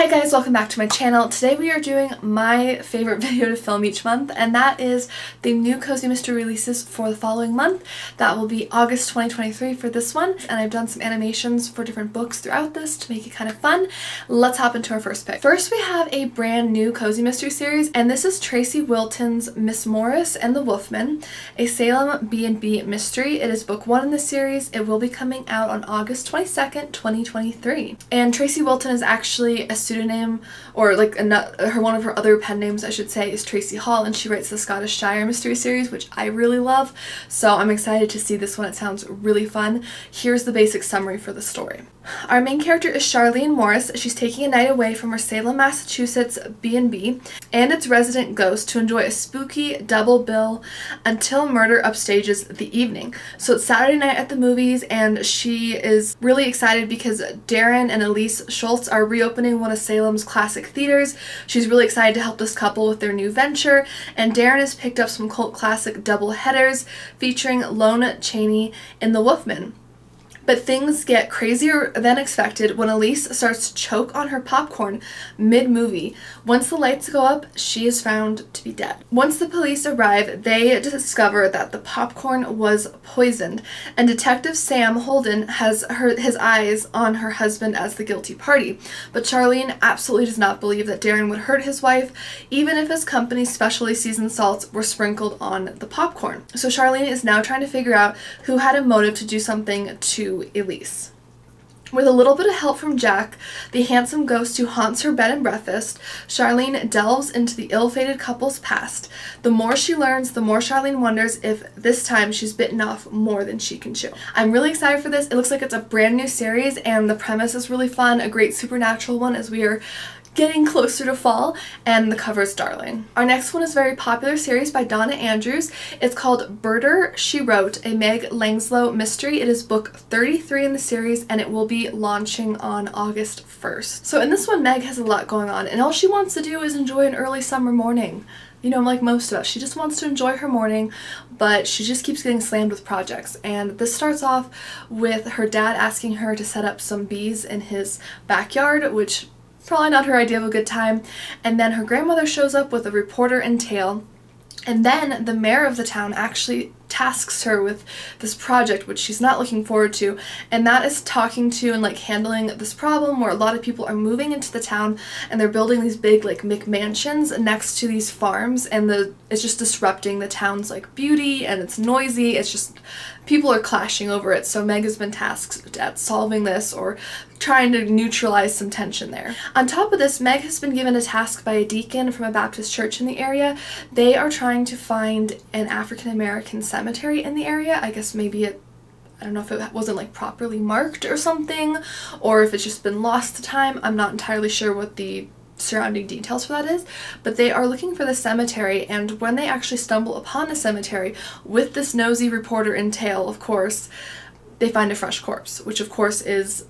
Hi guys, welcome back to my channel. Today we are doing my favorite video to film each month and that is the new Cozy Mystery releases for the following month. That will be August 2023 for this one and I've done some animations for different books throughout this to make it kind of fun. Let's hop into our first pick. First we have a brand new Cozy Mystery series and this is Traci Wilton's Miss Morris and the Wolfman, a Salem B&B mystery. It is book one in the series. It will be coming out on August 22nd, 2023. And Traci Wilton is actually a pseudonym or like a, her one of her other pen names I should say is Traci Hall and she writes the Scottish Shire mystery series which I really love so I'm excited to see this one it sounds really fun. Here's the basic summary for the story. Our main character is Charlene Morris. She's taking a night away from her Salem, Massachusetts B&B and its resident ghost to enjoy a spooky double bill until murder upstages the evening. So it's Saturday night at the movies and she is really excited because Darren and Elise Schultz are reopening one of Salem's classic theaters. She's really excited to help this couple with their new venture and Darren has picked up some cult classic double headers featuring Lon Chaney in The Wolfman. But things get crazier than expected when Elise starts to choke on her popcorn mid-movie. Once the lights go up, she is found to be dead. Once the police arrive, they discover that the popcorn was poisoned, and Detective Sam Holden has her, his eyes on her husband as the guilty party. But Charlene absolutely does not believe that Darren would hurt his wife, even if his company's specially seasoned salts were sprinkled on the popcorn. So Charlene is now trying to figure out who had a motive to do something to Elise. With a little bit of help from Jack, the handsome ghost who haunts her bed and breakfast, Charlene delves into the ill-fated couple's past. The more she learns, the more Charlene wonders if this time she's bitten off more than she can chew. I'm really excited for this. It looks like it's a brand new series and the premise is really fun, a great supernatural one as we are getting closer to fall and the cover is darling. Our next one is a very popular series by Donna Andrews. It's called Birder She Wrote, a Meg Langslow mystery. It is book 33 in the series and it will be launching on August 1st. So in this one Meg has a lot going on and all she wants to do is enjoy an early summer morning you know, like most of us. She just wants to enjoy her morning, but she just keeps getting slammed with projects. And this starts off with her dad asking her to set up some bees in his backyard, which Probably not her idea of a good time. And then her grandmother shows up with a reporter and tail. And then the mayor of the town actually tasks her with this project which she's not looking forward to and that is talking to and like handling this problem where a lot of people are moving into the town and they're building these big like McMansions next to these farms and the it's just disrupting the town's like beauty and it's noisy it's just people are clashing over it so Meg has been tasked at solving this or trying to neutralize some tension there. On top of this, Meg has been given a task by a deacon from a Baptist church in the area. They are trying to find an African American cemetery in the area. I guess maybe it I don't know if it wasn't like properly marked or something or if it's just been lost to time. I'm not entirely sure what the surrounding details for that is, but they are looking for the cemetery and when they actually stumble upon the cemetery with this nosy reporter in tail, of course, they find a fresh corpse, which of course is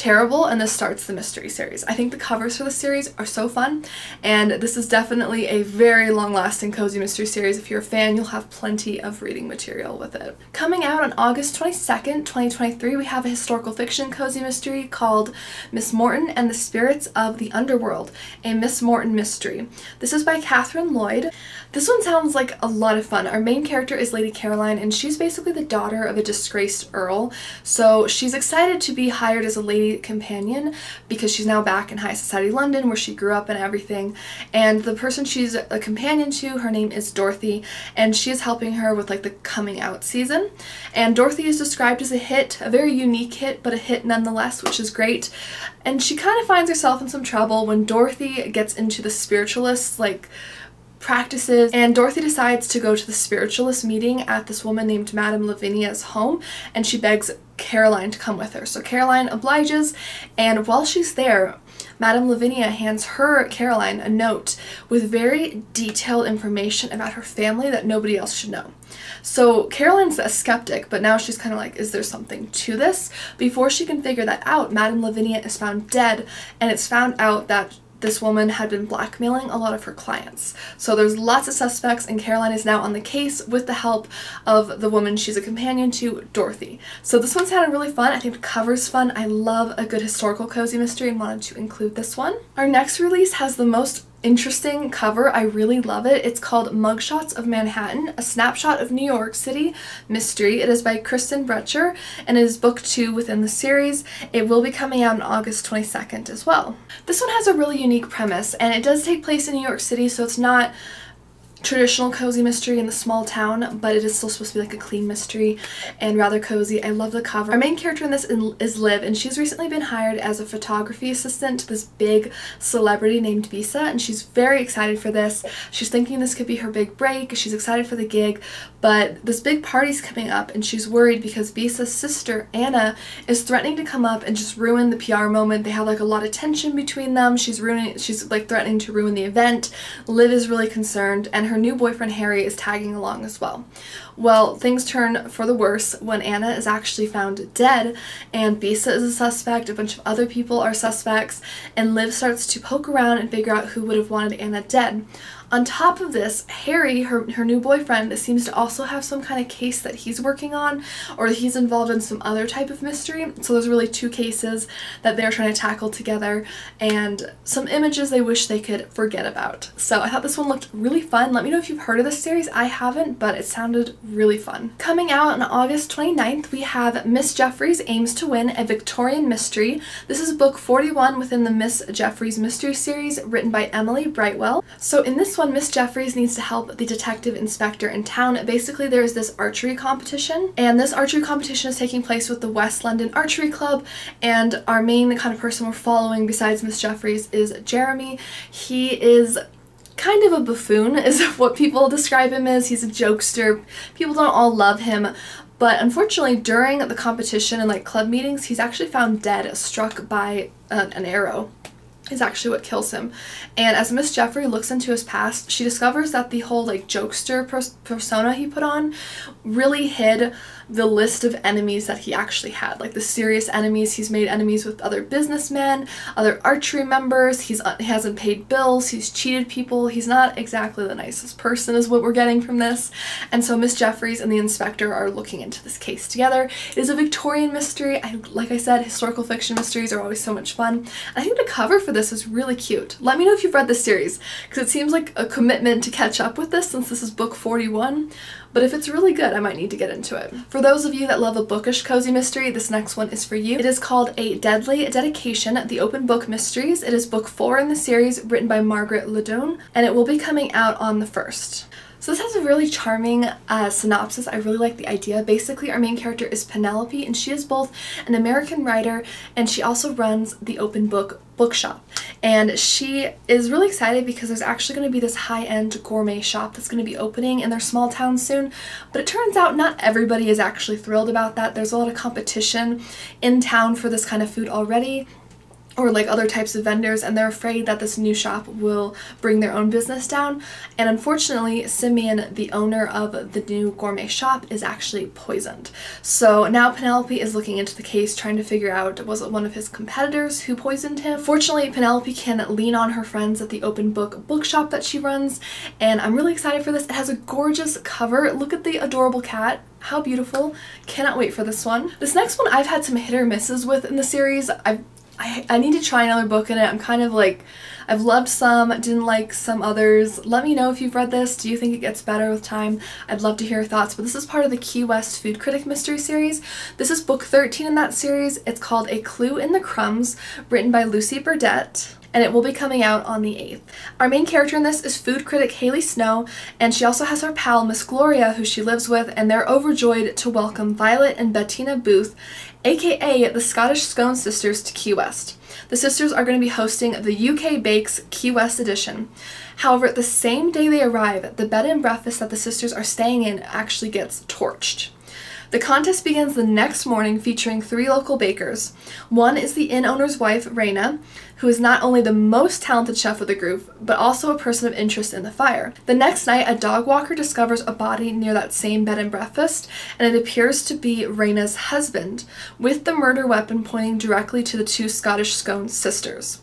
terrible and this starts the mystery series. I think the covers for the series are so fun and this is definitely a very long-lasting cozy mystery series. If you're a fan, you'll have plenty of reading material with it. Coming out on August 22nd, 2023, we have a historical fiction cozy mystery called Miss Morton and the Spirits of the Underworld, a Miss Morton mystery. This is by Catherine Lloyd. This one sounds like a lot of fun. Our main character is Lady Caroline and she's basically the daughter of a disgraced earl. So she's excited to be hired as a lady companion because she's now back in high society London where she grew up and everything. And the person she's a companion to, her name is Dorothy and she is helping her with like the coming out season. And Dorothy is described as a hit, a very unique hit, but a hit nonetheless, which is great. And she kind of finds herself in some trouble when Dorothy gets into the spiritualists like practices and Dorothy decides to go to the spiritualist meeting at this woman named Madame Lavinia's home and she begs Caroline to come with her. So Caroline obliges and while she's there Madame Lavinia hands her, Caroline, a note with very detailed information about her family that nobody else should know. So Caroline's a skeptic, but now she's kind of like, is there something to this? Before she can figure that out, Madame Lavinia is found dead, and it's found out that this woman had been blackmailing a lot of her clients. So there's lots of suspects and Caroline is now on the case with the help of the woman she's a companion to, Dorothy. So this one sounded really fun. I think the cover's fun. I love a good historical cozy mystery and wanted to include this one. Our next release has the most interesting cover. I really love it. It's called Mugshots of Manhattan, a snapshot of New York City mystery. It is by Christin Brecher and it is book two within the series. It will be coming out on August 22nd as well. This one has a really unique premise and it does take place in New York City so it's not traditional cozy mystery in the small town, but it is still supposed to be like a clean mystery and rather cozy. I love the cover. Our main character in this is Liv, and she's recently been hired as a photography assistant to this big celebrity named Bisa, and she's very excited for this. She's thinking this could be her big break. She's excited for the gig, but this big party's coming up, and she's worried because Bisa's sister, Anna, is threatening to come up and just ruin the PR moment. They have like a lot of tension between them. She's ruining, she's like threatening to ruin the event. Liv is really concerned, and her new boyfriend Harry is tagging along as well. Well, things turn for the worse when Anna is actually found dead and Bisa is a suspect, a bunch of other people are suspects, and Liv starts to poke around and figure out who would have wanted Anna dead. On top of this, Harry, her, her new boyfriend, seems to also have some kind of case that he's working on or he's involved in some other type of mystery. So there's really two cases that they're trying to tackle together and some images they wish they could forget about. So I thought this one looked really fun. Let me know if you've heard of this series. I haven't, but it sounded really fun. Coming out on August 29th, we have Miss Jeffries Aims to Win, a Victorian Mystery. This is book 41 within the Miss Jeffries Mystery series written by Emily Brightwell. So in this one, Miss Jeffries needs to help the detective inspector in town. Basically, there's this archery competition, and this archery competition is taking place with the West London Archery Club, and our main kind of person we're following besides Miss Jeffries is Jeremy. He is kind of a buffoon is what people describe him as. He's a jokester. People don't all love him, but unfortunately during the competition and like club meetings, he's actually found dead, struck by uh, an arrow is actually what kills him. And as Miss Jeffrey looks into his past, she discovers that the whole like jokester pers persona he put on really hid the list of enemies that he actually had, like the serious enemies. He's made enemies with other businessmen, other archery members, he's, uh, he hasn't paid bills, he's cheated people, he's not exactly the nicest person is what we're getting from this. And so Miss Jeffries and the inspector are looking into this case together. It is a Victorian mystery. I, like I said, historical fiction mysteries are always so much fun. I think the cover for this is really cute. Let me know if you've read this series, because it seems like a commitment to catch up with this since this is book 41 but if it's really good, I might need to get into it. For those of you that love a bookish cozy mystery, this next one is for you. It is called A Deadly Dedication, The Open Book Mysteries. It is book four in the series, written by Margaret Loudon, and it will be coming out on the 1st. So this has a really charming uh, synopsis. I really like the idea. Basically, our main character is Penelope, and she is both an American writer and she also runs the open book bookshop. And she is really excited because there's actually going to be this high-end gourmet shop that's going to be opening in their small town soon. But it turns out not everybody is actually thrilled about that. There's a lot of competition in town for this kind of food already or like other types of vendors and they're afraid that this new shop will bring their own business down and unfortunately Simeon the owner of the new gourmet shop is actually poisoned so now Penelope is looking into the case trying to figure out was it one of his competitors who poisoned him fortunately Penelope can lean on her friends at the open book bookshop that she runs and I'm really excited for this it has a gorgeous cover look at the adorable cat how beautiful. Cannot wait for this one. This next one I've had some hit or misses with in the series. I've I, I need to try another book in it. I'm kind of like, I've loved some, didn't like some others. Let me know if you've read this. Do you think it gets better with time? I'd love to hear your thoughts, but this is part of the Key West Food Critic Mystery Series. This is book 13 in that series. It's called A Clue in the Crumbs, written by Lucy Burdette and it will be coming out on the 8th. Our main character in this is food critic Haley Snow, and she also has her pal Miss Gloria who she lives with, and they're overjoyed to welcome Violet and Bettina Booth, aka the Scottish Scone Sisters, to Key West. The sisters are going to be hosting the UK Bakes Key West edition. However, the same day they arrive, the bed and breakfast that the sisters are staying in actually gets torched. The contest begins the next morning featuring three local bakers. One is the inn owner's wife, Raina, who is not only the most talented chef of the group, but also a person of interest in the fire. The next night, a dog walker discovers a body near that same bed and breakfast, and it appears to be Raina's husband, with the murder weapon pointing directly to the two Scottish Scone sisters.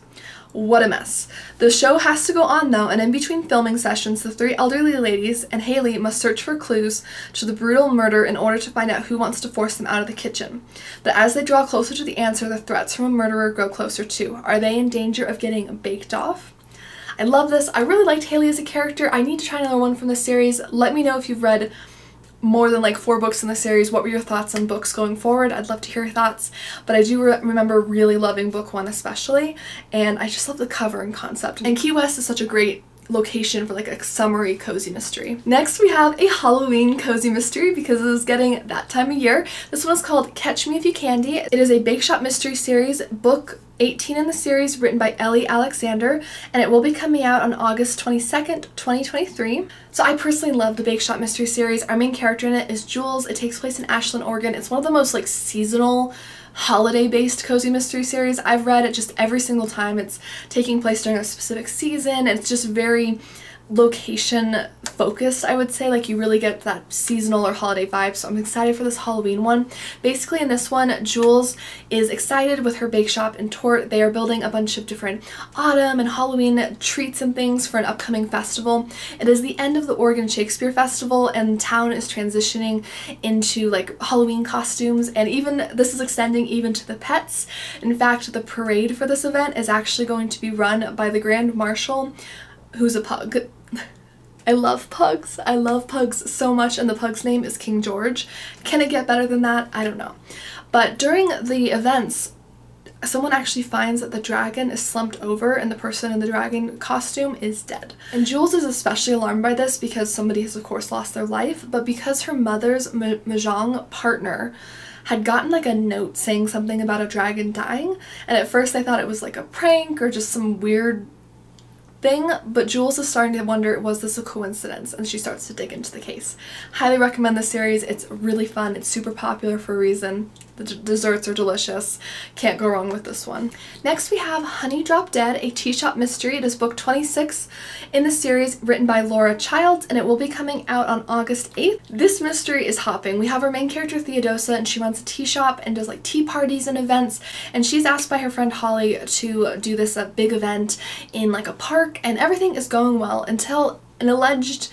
What a mess. The show has to go on though, and in between filming sessions, the three elderly ladies and Haley must search for clues to the brutal murder in order to find out who wants to force them out of the kitchen. But as they draw closer to the answer, the threats from a murderer grow closer too. Are they in danger of getting baked off? I love this. I really liked Haley as a character. I need to try another one from the series. Let me know if you've read more than like four books in the series. What were your thoughts on books going forward? I'd love to hear your thoughts. But I do re remember really loving book one especially. And I just love the cover and concept. And Key West is such a great location for like a summery cozy mystery. Next we have a Halloween cozy mystery because it is getting that time of year. This one is called Catch Me If You Candy. It is a Bake Shop mystery series book 18 in the series written by Ellie Alexander and it will be coming out on August 22nd, 2023. So I personally love the Bake Shop mystery series. Our main character in it is Jules. It takes place in Ashland, Oregon. It's one of the most like seasonal holiday-based cozy mystery series I've read it just every single time it's taking place during a specific season it's just very location focused I would say like you really get that seasonal or holiday vibe so I'm excited for this Halloween one. Basically in this one Jules is excited with her bake shop in Torte. They are building a bunch of different autumn and Halloween treats and things for an upcoming festival. It is the end of the Oregon Shakespeare Festival and town is transitioning into like Halloween costumes and even this is extending even to the pets. In fact the parade for this event is actually going to be run by the Grand Marshal who's a pug. I love pugs. I love pugs so much and the pug's name is King George. Can it get better than that? I don't know. But during the events, someone actually finds that the dragon is slumped over and the person in the dragon costume is dead. And Jules is especially alarmed by this because somebody has of course lost their life, but because her mother's mahjong partner had gotten like a note saying something about a dragon dying and at first I thought it was like a prank or just some weird thing, but Jules is starting to wonder, was this a coincidence? And she starts to dig into the case. Highly recommend this series. It's really fun. It's super popular for a reason. The desserts are delicious. Can't go wrong with this one. Next we have Honey Drop Dead, a tea shop mystery. It is book 26 in the series written by Laura Childs and it will be coming out on August 8th. This mystery is hopping. We have our main character Theodosia and she runs a tea shop and does like tea parties and events and she's asked by her friend Holly to do this a big event in like a park and everything is going well until an alleged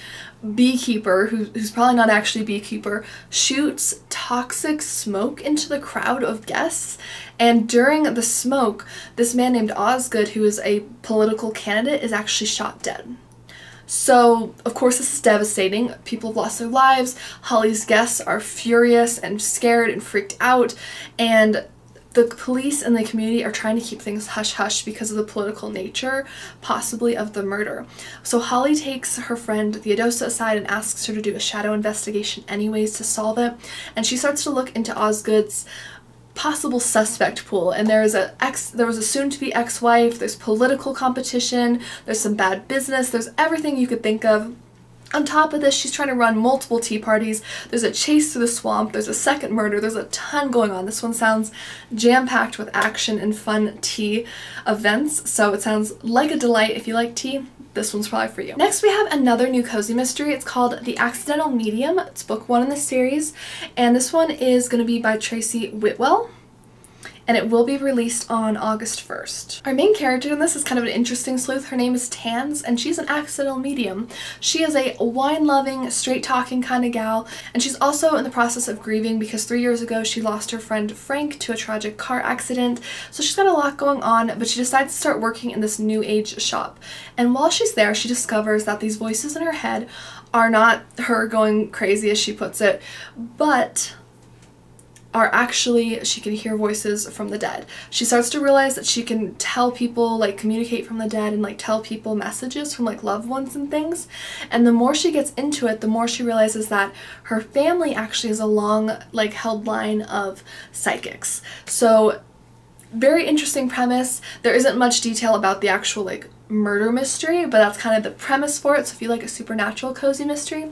beekeeper, who, who's probably not actually beekeeper, shoots toxic smoke into the crowd of guests. And during the smoke, this man named Osgood, who is a political candidate, is actually shot dead. So, of course, this is devastating. People have lost their lives. Holly's guests are furious and scared and freaked out. And the police and the community are trying to keep things hush-hush because of the political nature, possibly, of the murder. So Holly takes her friend Theodosia aside and asks her to do a shadow investigation anyways to solve it, and she starts to look into Osgood's possible suspect pool. And there is a ex there was a soon-to-be ex-wife there's political competition there's some bad business there's everything you could think of on top of this, she's trying to run multiple tea parties. There's a chase through the swamp. There's a second murder. There's a ton going on. This one sounds jam-packed with action and fun tea events. So it sounds like a delight. If you like tea, this one's probably for you. Next we have another new cozy mystery. It's called The Accidental Medium. It's book one in the series. And this one is going to be by Tracy Whitwell and it will be released on August 1st. Our main character in this is kind of an interesting sleuth. Her name is Tanz, and she's an accidental medium. She is a wine-loving, straight-talking kind of gal, and she's also in the process of grieving because three years ago she lost her friend Frank to a tragic car accident, so she's got a lot going on, but she decides to start working in this new age shop. And while she's there, she discovers that these voices in her head are not her going crazy as she puts it, but are actually, she can hear voices from the dead. She starts to realize that she can tell people, like communicate from the dead and like tell people messages from like loved ones and things. And the more she gets into it, the more she realizes that her family actually is a long like held line of psychics. So very interesting premise. There isn't much detail about the actual like murder mystery, but that's kind of the premise for it. So if you like a supernatural cozy mystery,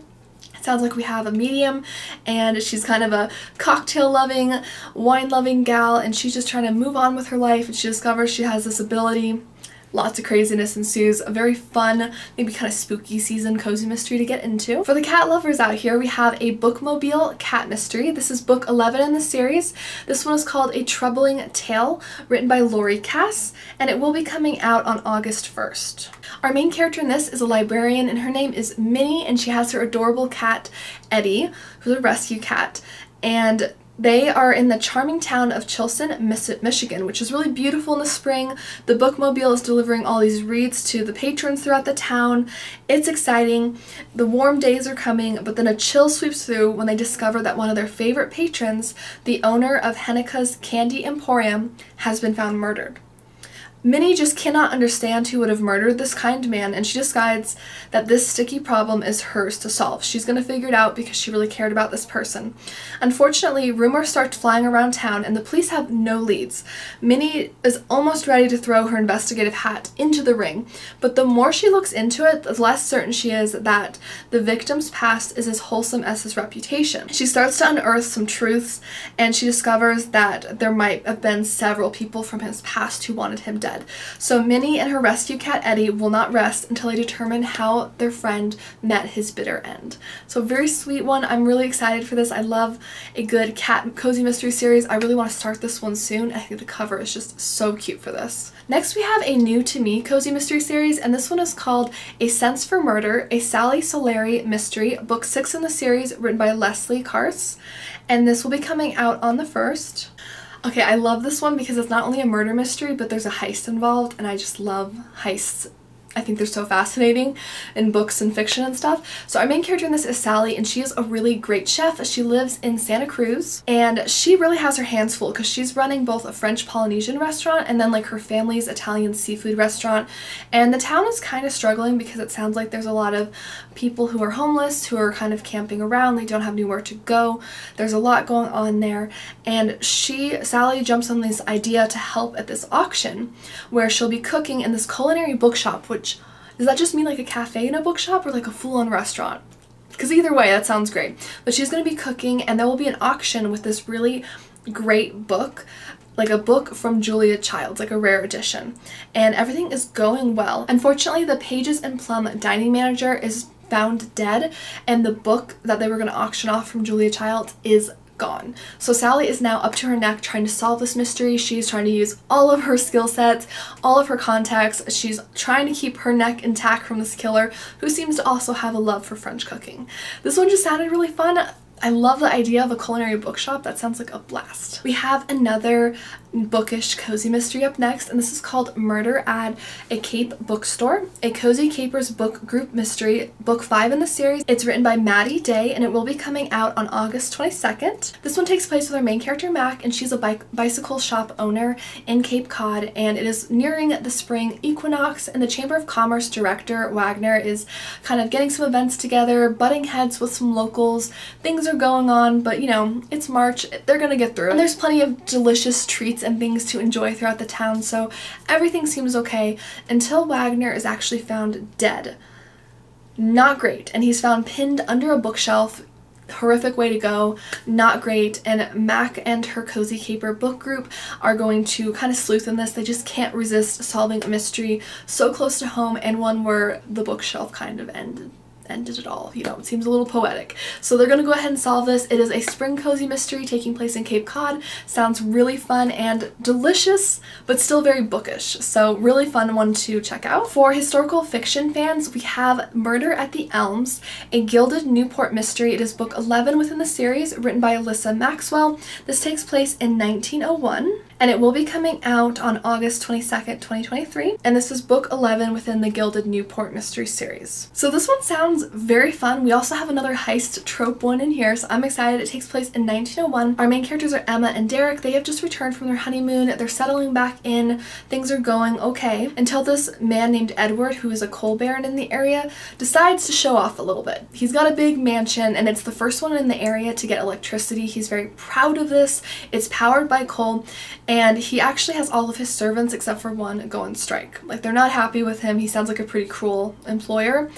sounds like we have a medium and she's kind of a cocktail loving, wine loving gal and she's just trying to move on with her life and she discovers she has this ability lots of craziness ensues. A very fun, maybe kind of spooky season cozy mystery to get into. For the cat lovers out here, we have a Bookmobile cat mystery. This is book 11 in the series. This one is called A Troubling Tail, written by Laurie Cass, and it will be coming out on August 1st. Our main character in this is a librarian, and her name is Minnie, and she has her adorable cat, Eddie, who's a rescue cat. And they are in the charming town of Chilson, Michigan, which is really beautiful in the spring. The bookmobile is delivering all these reads to the patrons throughout the town. It's exciting. The warm days are coming, but then a chill sweeps through when they discover that one of their favorite patrons, the owner of Hennica's Candy Emporium, has been found murdered. Minnie just cannot understand who would have murdered this kind man, and she decides that this sticky problem is hers to solve. She's going to figure it out because she really cared about this person. Unfortunately, rumors start flying around town, and the police have no leads. Minnie is almost ready to throw her investigative hat into the ring, but the more she looks into it, the less certain she is that the victim's past is as wholesome as his reputation. She starts to unearth some truths, and she discovers that there might have been several people from his past who wanted him dead dead. So Minnie and her rescue cat Eddie will not rest until they determine how their friend met his bitter end. So very sweet one. I'm really excited for this. I love a good cat cozy mystery series. I really want to start this one soon. I think the cover is just so cute for this. Next we have a new to me cozy mystery series and this one is called A Sense for Murder, a Sally Solari mystery, book 6 in the series written by Leslie Karst and this will be coming out on the 1st. Okay, I love this one because it's not only a murder mystery, but there's a heist involved, and I just love heists I think they're so fascinating in books and fiction and stuff. So our main character in this is Sally and she is a really great chef. She lives in Santa Cruz and she really has her hands full because she's running both a French Polynesian restaurant and then like her family's Italian seafood restaurant. And the town is kind of struggling because it sounds like there's a lot of people who are homeless who are kind of camping around. They don't have anywhere to go. There's a lot going on there. And she, Sally jumps on this idea to help at this auction where she'll be cooking in this culinary bookshop which does that just mean like a cafe in a bookshop or like a full-on restaurant? Because either way, that sounds great. But she's going to be cooking and there will be an auction with this really great book like a book from Julia Childs, like a rare edition. And everything is going well. Unfortunately, the Pages and Plum dining manager is found dead and the book that they were going to auction off from Julia Childs is gone. So Sally is now up to her neck trying to solve this mystery. She's trying to use all of her skill sets, all of her contacts. She's trying to keep her neck intact from this killer who seems to also have a love for French cooking. This one just sounded really fun. I love the idea of a culinary bookshop. That sounds like a blast. We have another bookish cozy mystery up next and this is called Murder at a Cape Bookstore, a Cozy Capers book group mystery, book 5 in the series. It's written by Maddie Day and it will be coming out on August 22nd. This one takes place with our main character Mac and she's a bike bicycle shop owner in Cape Cod and it is nearing the spring equinox and the Chamber of Commerce director Wagner is kind of getting some events together, butting heads with some locals. Things are going on but you know, it's March, they're gonna get through. And there's plenty of delicious treats and things to enjoy throughout the town, so everything seems okay until Wagner is actually found dead. Not great, and he's found pinned under a bookshelf horrific way to go, not great, and Mac and her Cozy Caper book group are going to kind of sleuth in this. They just can't resist solving a mystery so close to home and one where the bookshelf kind of ended ended it all. You know, it seems a little poetic. So they're gonna go ahead and solve this. It is a spring cozy mystery taking place in Cape Cod. Sounds really fun and delicious, but still very bookish. So really fun one to check out. For historical fiction fans, we have Murder at the Elms, a gilded Newport mystery. It is book 11 within the series, written by Alyssa Maxwell. This takes place in 1901 and it will be coming out on August 22nd, 2023. And this is book 11 within the Gilded Newport Mystery Series. So this one sounds very fun. We also have another heist trope one in here, so I'm excited. It takes place in 1901. Our main characters are Emma and Derek. They have just returned from their honeymoon. They're settling back in. Things are going okay until this man named Edward, who is a coal baron in the area, decides to show off a little bit. He's got a big mansion and it's the first one in the area to get electricity. He's very proud of this. It's powered by coal and he actually has all of his servants except for one go on strike. Like they're not happy with him. He sounds like a pretty cruel employer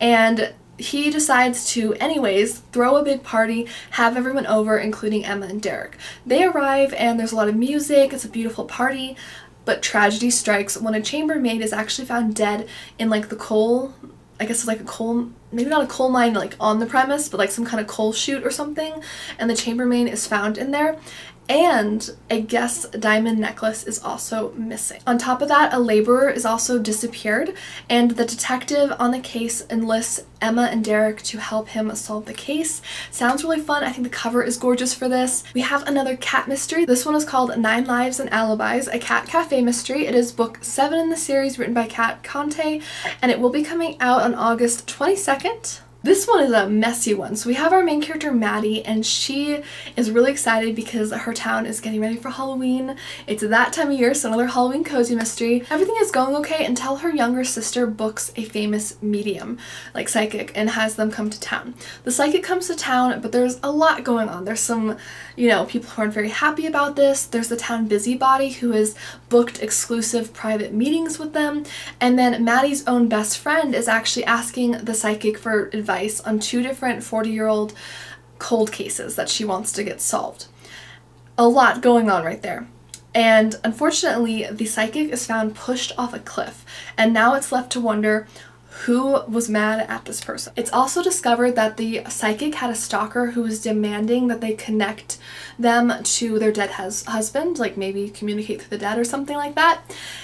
and he decides to anyways throw a big party, have everyone over including Emma and Derek. They arrive and there's a lot of music, it's a beautiful party. but tragedy strikes when a chambermaid is actually found dead in like the coal I guess it's like a coal, maybe not a coal mine like on the premise, but like some kind of coal chute or something, and the chambermaid is found in there and a guest diamond necklace is also missing. On top of that, a laborer is also disappeared, and the detective on the case enlists Emma and Derek to help him solve the case. Sounds really fun. I think the cover is gorgeous for this. We have another cat mystery. This one is called Nine Lives and Alibis, a cat cafe mystery. It is book seven in the series written by Kat Conte, and it will be coming out on August 22nd. This one is a messy one. So we have our main character Maddie and she is really excited because her town is getting ready for Halloween. It's that time of year, so another Halloween cozy mystery. Everything is going okay until her younger sister books a famous medium, like psychic, and has them come to town. The psychic comes to town, but there's a lot going on. There's some, you know, people who aren't very happy about this. There's the town busybody who has booked exclusive private meetings with them. And then Maddie's own best friend is actually asking the psychic for advice advice on two different 40 year old cold cases that she wants to get solved. A lot going on right there. And unfortunately, the psychic is found pushed off a cliff, and now it's left to wonder who was mad at this person. It's also discovered that the psychic had a stalker who was demanding that they connect them to their dead hus husband, like maybe communicate through the dead or something like that.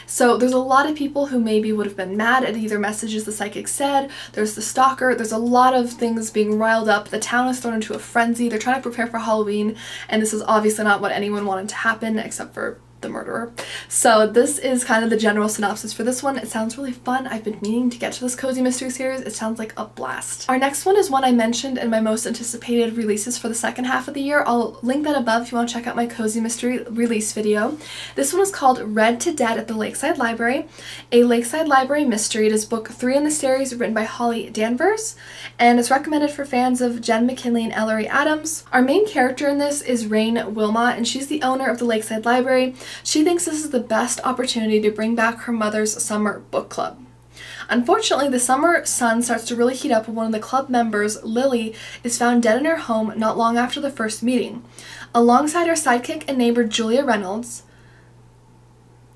So there's a lot of people who maybe would have been mad at either messages the psychic said, there's the stalker, there's a lot of things being riled up, the town is thrown into a frenzy, they're trying to prepare for Halloween, and this is obviously not what anyone wanted to happen except for the murderer. So this is kind of the general synopsis for this one. It sounds really fun. I've been meaning to get to this cozy mystery series. It sounds like a blast. Our next one is one I mentioned in my most anticipated releases for the second half of the year. I'll link that above if you want to check out my cozy mystery release video. This one is called Read to Dead at the Lakeside Library, a Lakeside Library mystery. It is book three in the series written by Holly Danvers and it's recommended for fans of Jenn McKinlay and Ellery Adams. Our main character in this is Rain Wilmot and she's the owner of the Lakeside Library. She thinks this is the best opportunity to bring back her mother's summer book club. Unfortunately, the summer sun starts to really heat up when one of the club members, Lily, is found dead in her home not long after the first meeting. Alongside her sidekick and neighbor Julia Reynolds,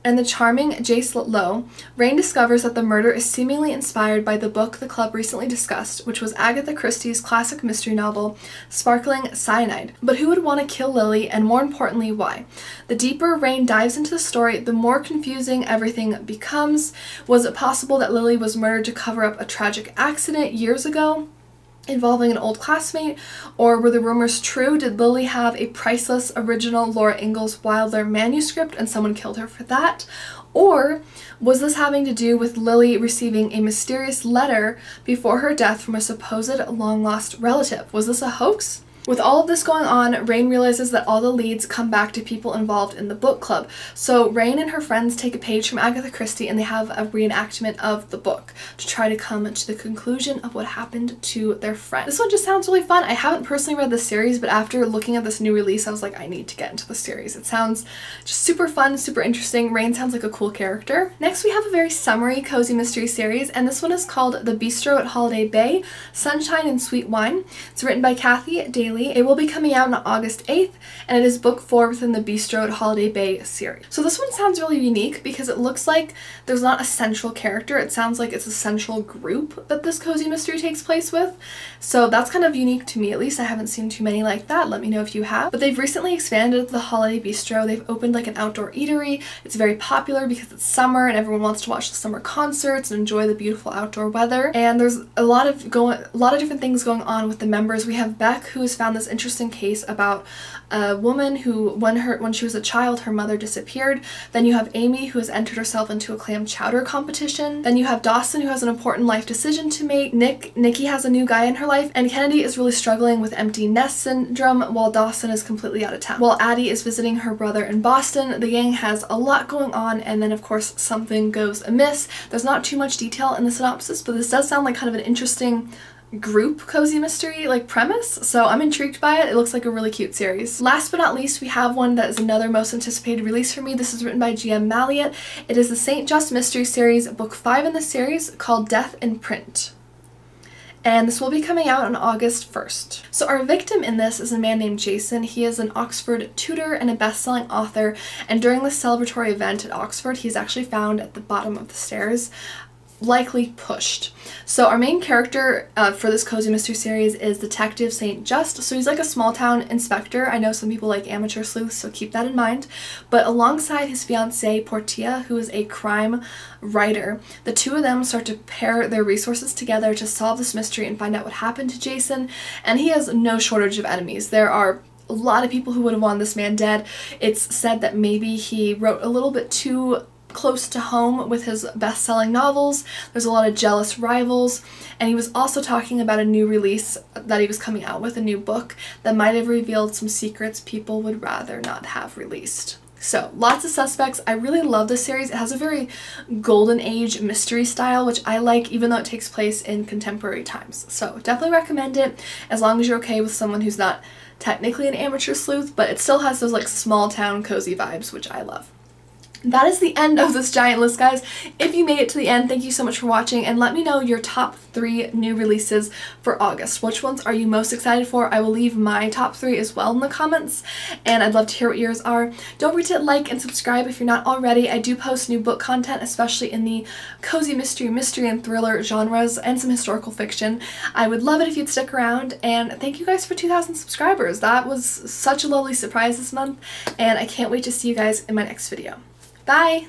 and the charming Jace Lowe, Rain discovers that the murder is seemingly inspired by the book the club recently discussed, which was Agatha Christie's classic mystery novel, Sparkling Cyanide. But who would want to kill Lily, and more importantly, why? The deeper Rain dives into the story, the more confusing everything becomes. Was it possible that Lily was murdered to cover up a tragic accident years ago? Involving an old classmate, or were the rumors true? Did Lily have a priceless original Laura Ingalls Wilder manuscript and someone killed her for that? Or was this having to do with Lily receiving a mysterious letter before her death from a supposed long-lost relative? Was this a hoax? With all of this going on, Rain realizes that all the leads come back to people involved in the book club. So Rain and her friends take a page from Agatha Christie and they have a reenactment of the book to try to come to the conclusion of what happened to their friend. This one just sounds really fun. I haven't personally read the series, but after looking at this new release, I was like, I need to get into the series. It sounds just super fun, super interesting. Rain sounds like a cool character. Next, we have a very summery, cozy mystery series, and this one is called The Bistro at Holiday Bay, Sunshine and Sweet Wine. It's written by Kathi Daley it will be coming out on August 8th, and it is book four within the Bistro at Holiday Bay series. So this one sounds really unique because it looks like there's not a central character. It sounds like it's a central group that this cozy mystery takes place with. So that's kind of unique to me at least. I haven't seen too many like that. Let me know if you have. But they've recently expanded the Holiday Bistro. They've opened like an outdoor eatery. It's very popular because it's summer and everyone wants to watch the summer concerts and enjoy the beautiful outdoor weather. And there's a lot of going a lot of different things going on with the members. We have Beck who is has found this interesting case about a woman who when her when she was a child her mother disappeared. Then you have Amy who has entered herself into a clam chowder competition. Then you have Dawson who has an important life decision to make. Nick Nikki has a new guy in her life and Kennedy is really struggling with empty nest syndrome while Dawson is completely out of town. While Addie is visiting her brother in Boston, the gang has a lot going on and then of course something goes amiss. There's not too much detail in the synopsis but this does sound like kind of an interesting group cozy mystery like premise so I'm intrigued by it. It looks like a really cute series. Last but not least we have one that is another most anticipated release for me. This is written by G.M. Malliet. It is the St. Just Mystery series book 5 in the series called Death in Print and this will be coming out on August 1st. So our victim in this is a man named Jason. He is an Oxford tutor and a best-selling author, and during this celebratory event at Oxford, he's actually found at the bottom of the stairs likely pushed. So our main character uh, for this Cozy Mystery series is Detective St. Just. So he's like a small town inspector. I know some people like amateur sleuths, so keep that in mind. But alongside his fiancee Portia, who is a crime writer, the two of them start to pair their resources together to solve this mystery and find out what happened to Jason. And he has no shortage of enemies. There are a lot of people who would have wanted this man dead. It's said that maybe he wrote a little bit too close to home with his best-selling novels. There's a lot of jealous rivals, and he was also talking about a new release that he was coming out with, a new book that might have revealed some secrets people would rather not have released. So, lots of suspects. I really love this series. It has a very golden age mystery style, which I like even though it takes place in contemporary times. So, definitely recommend it as long as you're okay with someone who's not technically an amateur sleuth, but it still has those like small town cozy vibes, which I love that is the end of this giant list, guys. If you made it to the end, thank you so much for watching, and let me know your top three new releases for August. Which ones are you most excited for? I will leave my top three as well in the comments, and I'd love to hear what yours are. Don't forget to like and subscribe if you're not already. I do post new book content, especially in the cozy mystery, mystery, and thriller genres, and some historical fiction. I would love it if you'd stick around, and thank you guys for 2,000 subscribers. That was such a lovely surprise this month, and I can't wait to see you guys in my next video. Bye!